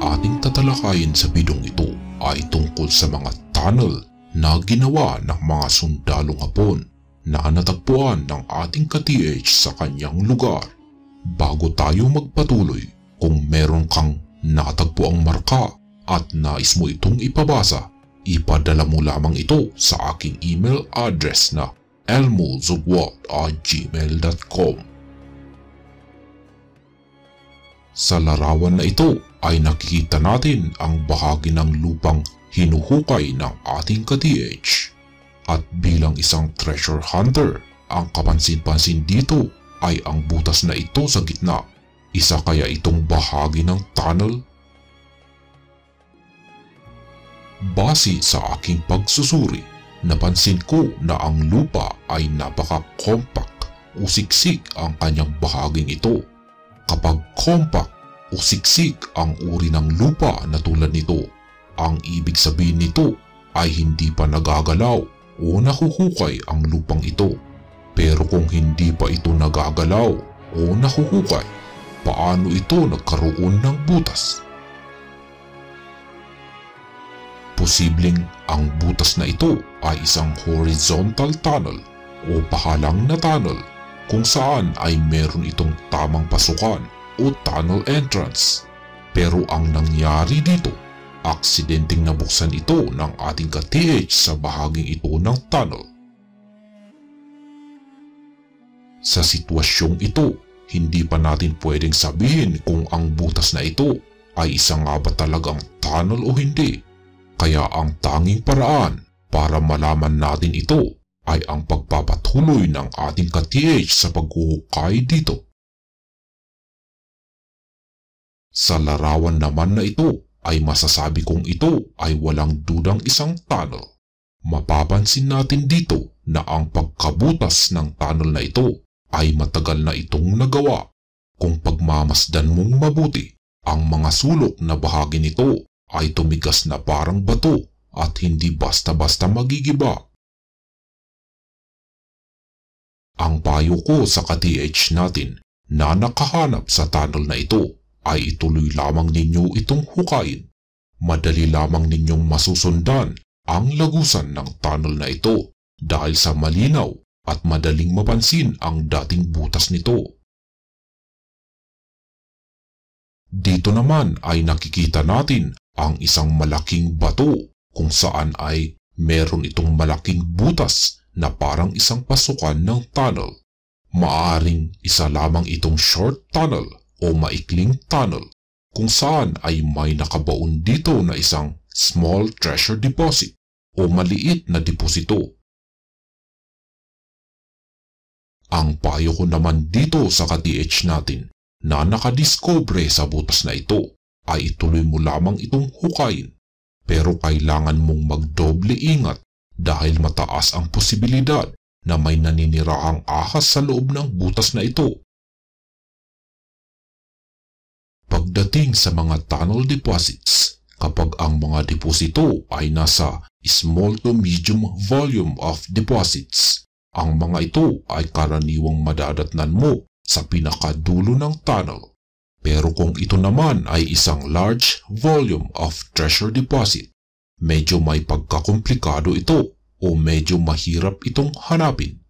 ating tatalakayin sa bidong ito ay tungkol sa mga tunnel na ginawa ng mga sundalong Hapon na natagpuan ng ating ka-TH sa kanyang lugar. Bago tayo magpatuloy, kung meron kang natagpuang marka at nais mo itong ipabasa, ipadala mo lamang ito sa aking email address na elmozugwat@gmail.com. Sa larawan na ito ay nakikita natin ang bahagi ng lupang hinuhukay ng ating ka-TH. At bilang isang treasure hunter, ang kapansin-pansin dito ay ang butas na ito sa gitna. Isa kaya itong bahagi ng tunnel? Base sa aking pagsusuri, napansin ko na ang lupa ay napaka-compact o siksik ang kanyang bahaging ito. Kapag compact o siksik ang uri ng lupa na tulad nito, ang ibig sabihin nito ay hindi pa nagagalaw o nahuhukay ang lupang ito. Pero kung hindi pa ito nagagalaw o nahuhukay, paano ito nagkaroon ng butas? Posibleng ang butas na ito ay isang horizontal tunnel o pahalang na tunnel kung saan ay meron itong tamang pasukan o tunnel entrance. Pero ang nangyari dito, aksidenteng nabuksan ito ng ating ka-TH sa bahaging ito ng tunnel. Sa sitwasyong ito, hindi pa natin pwedeng sabihin kung ang butas na ito ay isang nga ba talagang tunnel o hindi kaya ang tanging paraan para malaman natin ito ay ang pagpapatuloy ng ating ka-TH sa paghuhukay dito. Sa larawan naman na ito ay masasabi kong ito ay walang dudang isang tunnel. Mapapansin natin dito na ang pagkabutas ng tunnel na ito ay matagal na itong nagawa. Kung pagmamasdan mong mabuti, ang mga sulok na bahagi nito ay tumigas na parang bato at hindi basta-basta magigiba. Ang payo ko sa ka-TH natin na nakahanap sa tunnel na ito ay ituloy lamang ninyo itong hukayin. Madali lamang ninyong masusundan ang lagusan ng tunnel na ito dahil sa malinaw at madaling mapansin ang dating butas nito. Dito naman ay nakikita natin ang isang malaking bato kung saan ay meron itong malaking butas na parang isang pasukan ng tunnel. Maaring isa lamang itong short tunnel o maikling tunnel kung saan ay may nakabaon dito na isang small treasure deposit o maliit na deposito. Ang payo ko naman dito sa ka-DH natin na nakadiskobre sa butas na ito ay ituloy mo lamang itong hukayin. Pero kailangan mong magdoble ingat dahil mataas ang posibilidad na may naninirahang ahas sa loob ng butas na ito. Pagdating sa mga tunnel deposits, kapag ang mga deposito ay nasa small to medium volume of deposits, ang mga ito ay karaniwang madadatnan mo sa pinakadulo ng tunnel. Pero kung ito naman ay isang large volume of treasure deposit, medyo may pagkakomplikado ito o medyo mahirap itong hanapin.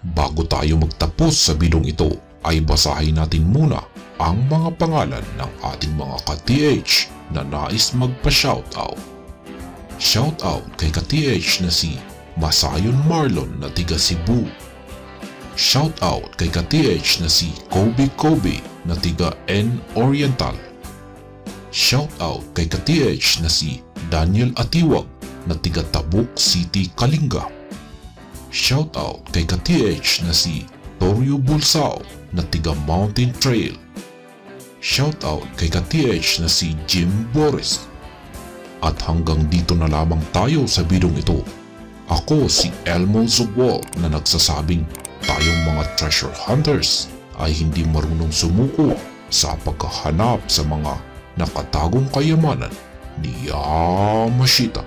Bago tayo magtapos sa bidong ito, ay basahin natin muna ang mga pangalan ng ating mga ka-TH na nais magpa-shoutout. Shoutout kay ka-TH na si Masayon Marlon na tiga Cebu Shoutout kay ka-TH na si Kobe Kobe na tiga N Oriental. Shoutout kay ka-TH na si Daniel Atiwag na tiga Tabuk City, Kalinga. Shoutout kay ka-TH na si Torio Bulsao na tiga Mountain Trail. Shoutout kay ka-TH na si Jim Boris. At hanggang dito na lamang tayo sa bidong ito. Ako si Elmo Zugwal na nagsasabing tayong mga treasure hunters ay hindi marunong sumuko sa pagkahanap sa mga nakatagong kayamanan ni Yamashita.